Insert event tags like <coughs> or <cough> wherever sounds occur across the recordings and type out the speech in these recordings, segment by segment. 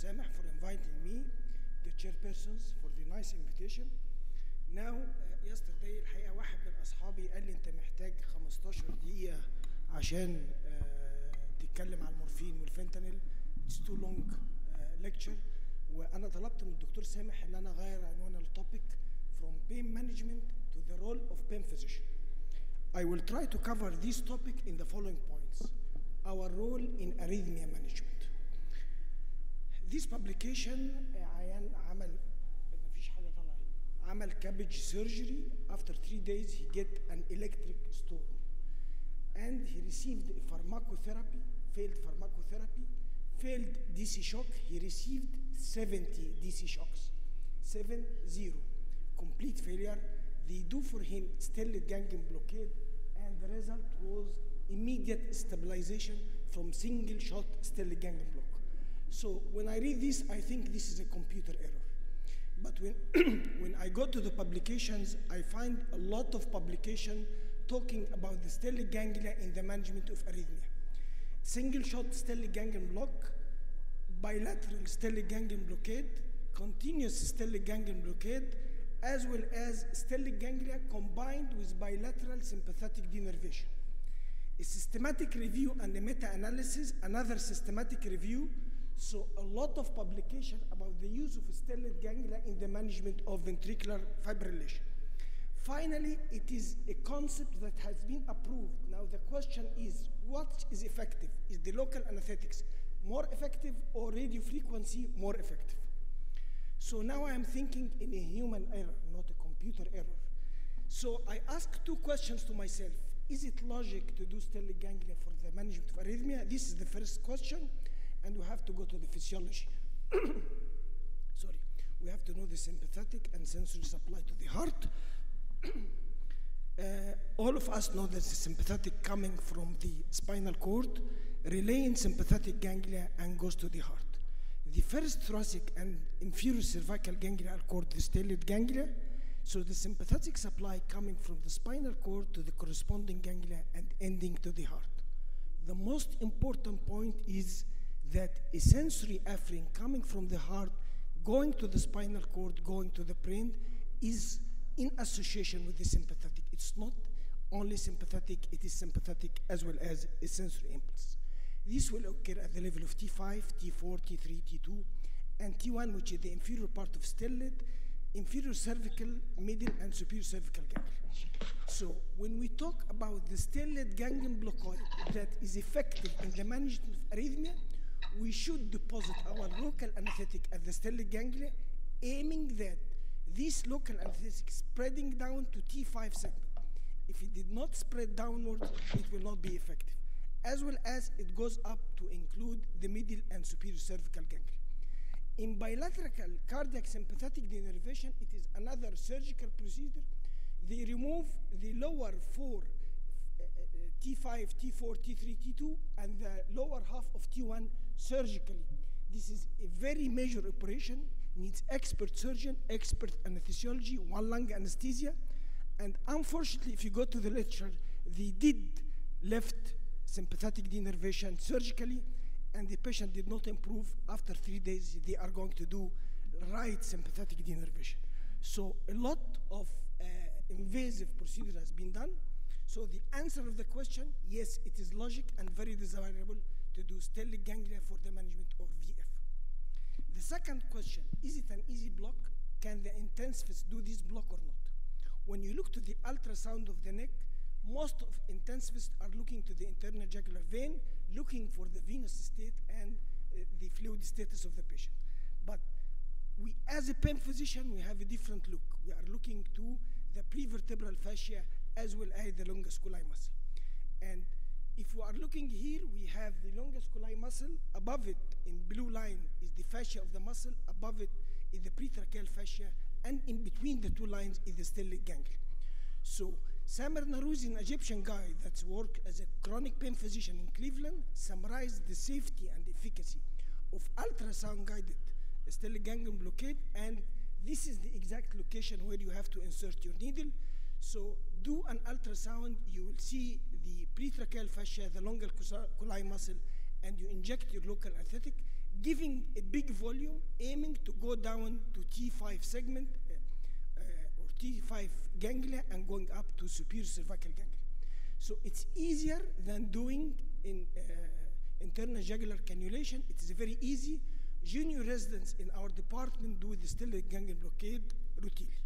Sameh for inviting me, the chairpersons for the nice invitation. Now, uh, yesterday الحقيقة واحد من أصحابي قال لي أنت محتاج 15 دقيقة عشان uh, تتكلم عن المورفين والفentanyl. It's too long uh, lecture. وأنا طلبت من الدكتور سامح إن أنا أغير عنوان التوبيك from pain management to the role of pain physician. I will try to cover this topic in the following points. Our role in arrhythmia management. this publication عيان عمل مفيش حاجه طالعه عمل CABG surgery. After three days he get an electric storm. And he received pharmacotherapy failed pharmacotherapy failed DC shock. He received 70 DC shocks. 7 0 complete failure. They do for him stellate ganglion blockade and the result was immediate stabilization from single shot stellate ganglion block so when I read this, I think this is a computer error. But when, <clears throat> when I go to the publications, I find a lot of publication talking about the stellate ganglia in the management of arrhythmia. Single shot stellate ganglion block, bilateral stellate ganglion blockade, continuous stellate ganglion blockade, as well as stellate ganglia combined with bilateral sympathetic denervation. A systematic review and a meta-analysis, another systematic review, so a lot of publication about the use of stellate ganglia in the management of ventricular fibrillation. Finally, it is a concept that has been approved. Now the question is, what is effective? Is the local anesthetics more effective or radio frequency more effective? So now I am thinking in a human error, not a computer error. So I ask two questions to myself. Is it logic to do stellate ganglia for the management of arrhythmia? This is the first question and we have to go to the physiology. <coughs> Sorry, we have to know the sympathetic and sensory supply to the heart. <coughs> uh, all of us know that the sympathetic coming from the spinal cord, relay in sympathetic ganglia and goes to the heart. The first thoracic and inferior cervical ganglia are called the stellate ganglia. So the sympathetic supply coming from the spinal cord to the corresponding ganglia and ending to the heart. The most important point is that a sensory afferent coming from the heart, going to the spinal cord, going to the brain, is in association with the sympathetic. It's not only sympathetic, it is sympathetic as well as a sensory impulse. This will occur at the level of T5, T4, T3, T2, and T1, which is the inferior part of stellate, inferior cervical, middle, and superior cervical ganglia. So when we talk about the stellate ganglion blockade that is effective in the management of arrhythmia, we should deposit our local anesthetic at the stellate ganglia, aiming that this local anesthetic spreading down to T5 segment. If it did not spread downward, it will not be effective. As well as it goes up to include the middle and superior cervical ganglia. In bilateral cardiac sympathetic denervation, it is another surgical procedure. They remove the lower four uh, uh, T5, T4, T3, T2, and the lower half of T1 surgically. This is a very major operation, needs expert surgeon, expert anesthesiology, one lung anesthesia. And unfortunately, if you go to the lecture, they did left sympathetic denervation surgically, and the patient did not improve. After three days, they are going to do right sympathetic denervation. So a lot of uh, invasive procedure has been done. So the answer of the question, yes, it is logic and very desirable to do stellate ganglia for the management of VF. The second question, is it an easy block? Can the intensivists do this block or not? When you look to the ultrasound of the neck, most of intensivists are looking to the internal jugular vein, looking for the venous state and uh, the fluid status of the patient. But we, as a pain physician, we have a different look. We are looking to the prevertebral fascia as well as the longus colli muscle. And if we are looking here, we have the longus colli muscle. Above it, in blue line, is the fascia of the muscle. Above it is the pretracheal fascia. And in between the two lines is the stellate ganglion. So Samer Narouze, an Egyptian guy that's worked as a chronic pain physician in Cleveland, summarized the safety and efficacy of ultrasound-guided stellate ganglion blockade, and this is the exact location where you have to insert your needle. So do an ultrasound, you will see the pretracheal fascia, the longus colli muscle, and you inject your local anesthetic. giving a big volume, aiming to go down to T5 segment uh, uh, or T5 ganglia and going up to superior cervical ganglia. So it's easier than doing in uh, internal jugular cannulation. It is very easy. Junior residents in our department do the stellate ganglion blockade routinely.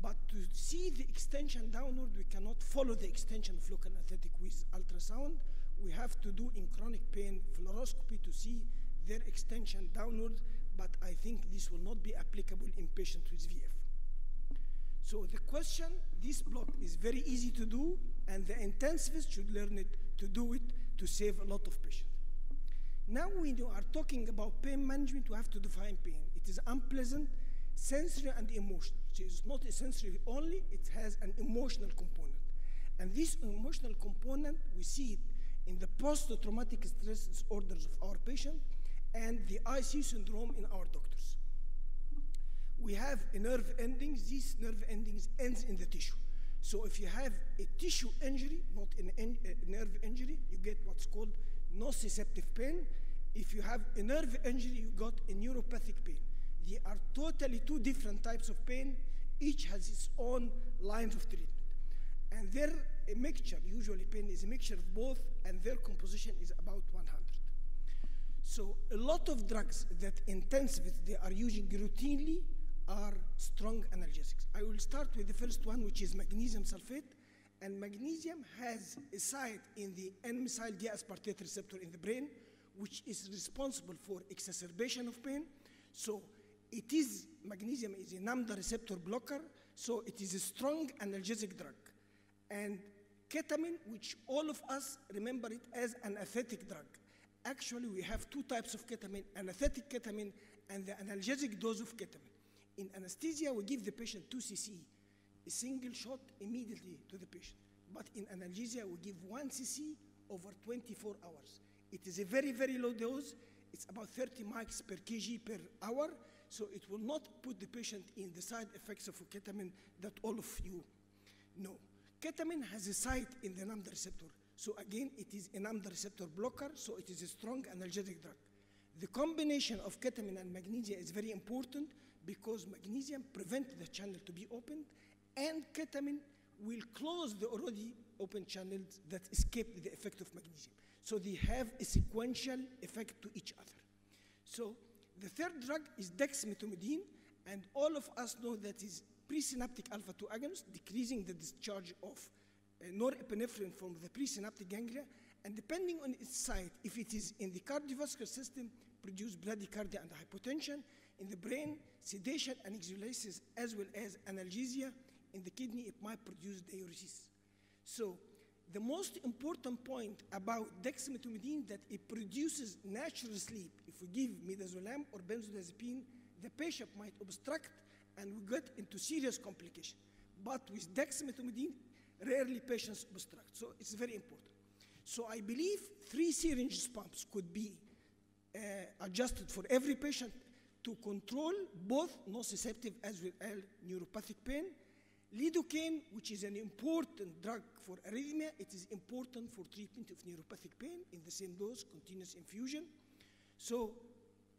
But to see the extension downward, we cannot follow the extension of local anesthetic with ultrasound. We have to do in chronic pain fluoroscopy to see their extension downward, but I think this will not be applicable in patients with VF. So the question, this block is very easy to do, and the intensivist should learn it to do it to save a lot of patients. Now we are talking about pain management, we have to define pain. It is unpleasant, sensory and emotional. So it's not a sensory only, it has an emotional component. And this emotional component, we see it in the post-traumatic stress disorders of our patient and the IC syndrome in our doctors. We have a nerve endings, these nerve endings ends in the tissue. So if you have a tissue injury, not an en a nerve injury, you get what's called nociceptive pain. If you have a nerve injury, you got a neuropathic pain. They are totally two different types of pain. Each has its own lines of treatment. And their a mixture, usually pain is a mixture of both, and their composition is about 100. So a lot of drugs that intensivists they are using routinely are strong analgesics. I will start with the first one, which is magnesium sulfate. And magnesium has a site in the N-methyl D-aspartate receptor in the brain, which is responsible for exacerbation of pain. So it is, magnesium is a NAMDA receptor blocker, so it is a strong analgesic drug. And ketamine, which all of us remember it as an aesthetic drug. Actually, we have two types of ketamine, anesthetic ketamine and the analgesic dose of ketamine. In anesthesia, we give the patient 2 cc, a single shot immediately to the patient. But in analgesia, we give 1 cc over 24 hours. It is a very, very low dose. It's about 30 mics per kg per hour, so it will not put the patient in the side effects of ketamine that all of you know. Ketamine has a site in the NAMDA receptor. So again, it is a NAMDA receptor blocker, so it is a strong analgesic drug. The combination of ketamine and magnesium is very important because magnesium prevents the channel to be opened and ketamine will close the already open channels that escape the effect of magnesium. So they have a sequential effect to each other. So the third drug is dexmedetomidine, and all of us know that is presynaptic alpha-2 agonist, decreasing the discharge of uh, norepinephrine from the presynaptic ganglia, and depending on its site, if it is in the cardiovascular system, produce bradycardia and hypotension, in the brain, sedation and exudasis, as well as analgesia, in the kidney, it might produce diuresis. So the most important point about dexmedetomidine that it produces natural sleep. If we give midazolam or benzodiazepine, the patient might obstruct and we get into serious complication. But with dexmedetomidine, rarely patients obstruct. So it's very important. So I believe three syringe pumps could be uh, adjusted for every patient to control both nociceptive as well as neuropathic pain. Lidocaine, which is an important drug for arrhythmia, it is important for treatment of neuropathic pain in the same dose, continuous infusion. So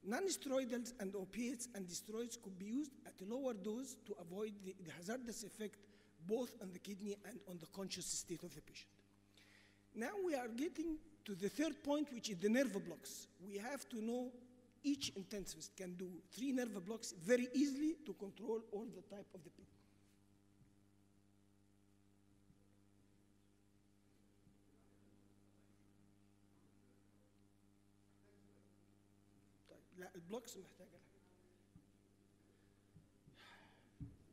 non-steroidals and opiates and steroids could be used at a lower dose to avoid the, the hazardous effect both on the kidney and on the conscious state of the patient. Now we are getting to the third point, which is the nerve blocks. We have to know each intensivist can do three nerve blocks very easily to control all the type of the pain. لا البلوكس محتاجه لها.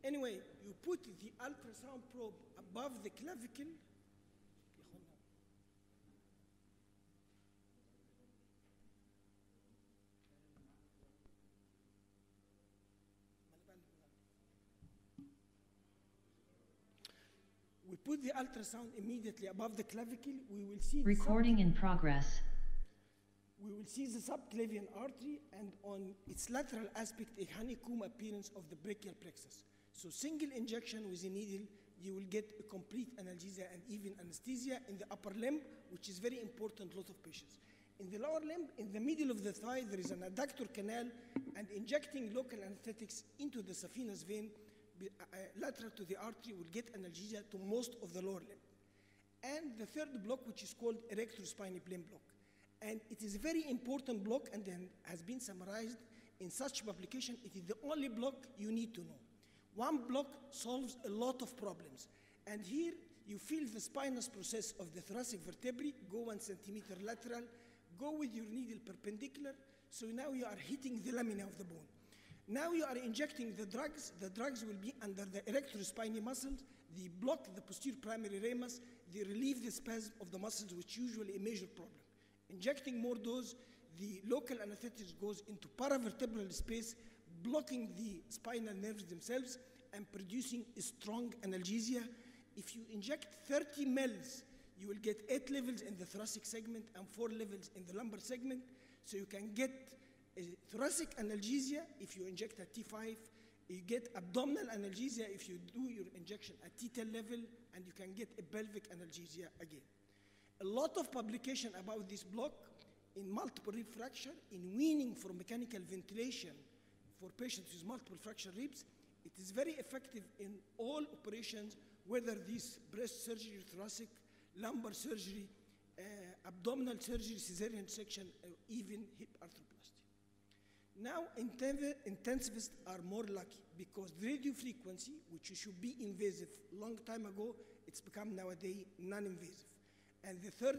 Anyway, you put the ultrasound probe above the clavicle ياخدنا. We put the ultrasound immediately above the clavicle. We will see the sub- Recording in progress. we will see the subclavian artery and on its lateral aspect a honeycomb appearance of the brachial plexus. So single injection with a needle, you will get a complete analgesia and even anesthesia in the upper limb, which is very important lot of patients. In the lower limb, in the middle of the thigh, there is an adductor canal, and injecting local anesthetics into the saphenous vein uh, uh, lateral to the artery will get analgesia to most of the lower limb. And the third block, which is called erectrospinal plane block. And it is a very important block and then has been summarized in such publication. It is the only block you need to know. One block solves a lot of problems. And here you feel the spinous process of the thoracic vertebrae, go one centimeter lateral, go with your needle perpendicular. So now you are hitting the lamina of the bone. Now you are injecting the drugs. The drugs will be under the erectrospinal muscles. They block the posterior primary ramus. They relieve the spasm of the muscles, which usually a major problem. Injecting more dose, the local anesthetic goes into paravertebral space, blocking the spinal nerves themselves and producing a strong analgesia. If you inject 30 mils, you will get eight levels in the thoracic segment and four levels in the lumbar segment. So you can get a thoracic analgesia if you inject at T5. You get abdominal analgesia if you do your injection at T10 level, and you can get a pelvic analgesia again. A lot of publication about this block in multiple rib fracture, in weaning for mechanical ventilation for patients with multiple fracture ribs. It is very effective in all operations, whether this breast surgery, thoracic, lumbar surgery, uh, abdominal surgery, cesarean section, even hip arthroplasty. Now, intensiv- intensivists are more lucky because the radio frequency, which should be invasive long time ago, it's become nowadays non-invasive. And the third,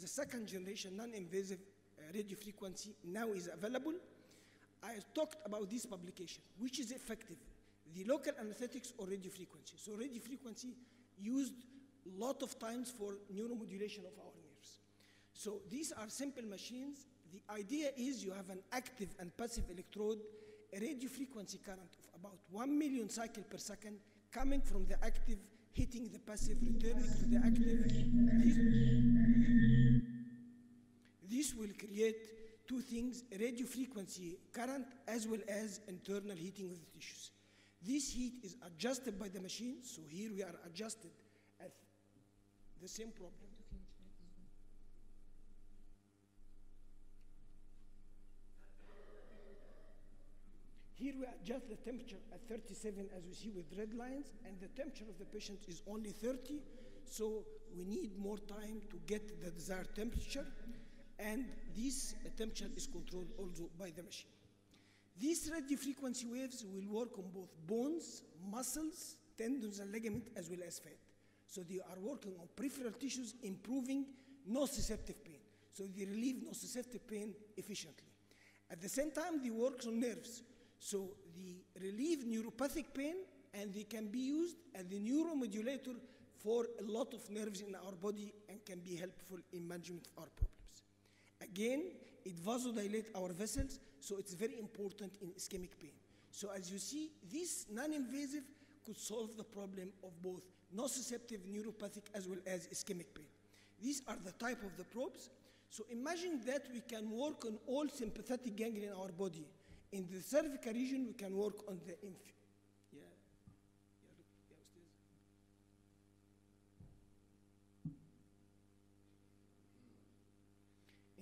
the second generation non-invasive uh, radio frequency now is available. I talked about this publication, which is effective, the local anesthetics or radio frequency. So radio frequency used a lot of times for neuromodulation of our nerves. So these are simple machines. The idea is you have an active and passive electrode, a radio frequency current of about 1 million cycle per second coming from the active, hitting the passive, returning to the active. This, will create two things, radio frequency current as well as internal heating of the tissues. This heat is adjusted by the machine, so here we are adjusted at the same problem. Here we adjust the temperature at 37 as we see with red lines and the temperature of the patient is only 30 so we need more time to get the desired temperature and this temperature is controlled also by the machine. These radio frequency waves will work on both bones, muscles, tendons and ligament as well as fat. So they are working on peripheral tissues improving nociceptive pain. So they relieve nociceptive pain efficiently. At the same time, they work on nerves. So they relieve neuropathic pain and they can be used as the neuromodulator for a lot of nerves in our body and can be helpful in management of our problems. Again, it vasodilates our vessels, so it's very important in ischemic pain. So as you see, this non-invasive could solve the problem of both nociceptive neuropathic as well as ischemic pain. These are the type of the probes. So imagine that we can work on all sympathetic ganglia in our body. In the cervical region, we can work on the inf- yeah.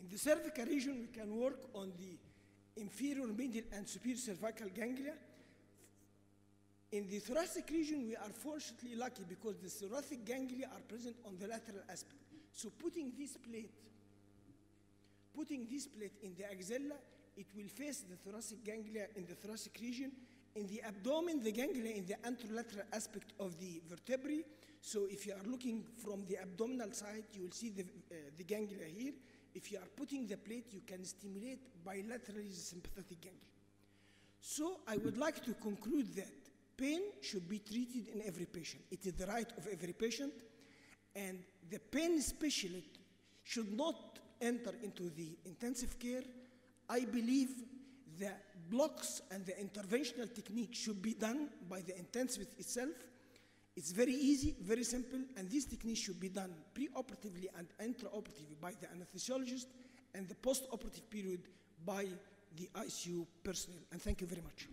In the cervical region, we can work on the inferior, medial, and superior cervical ganglia. In the thoracic region, we are fortunately lucky because the thoracic ganglia are present on the lateral aspect. So putting this plate, putting this plate in the axilla, it will face the thoracic ganglia in the thoracic region. In the abdomen, the ganglia in the anterolateral aspect of the vertebrae. So if you are looking from the abdominal side, you will see the, uh, the ganglia here. If you are putting the plate, you can stimulate bilaterally the sympathetic ganglia. So I would like to conclude that pain should be treated in every patient. It is the right of every patient, and the pain specialist should not enter into the intensive care. I believe the blocks and the interventional technique should be done by the intensivist itself. It's very easy, very simple, and this technique should be done preoperatively and intraoperatively by the anesthesiologist and the postoperative period by the ICU personnel. And thank you very much.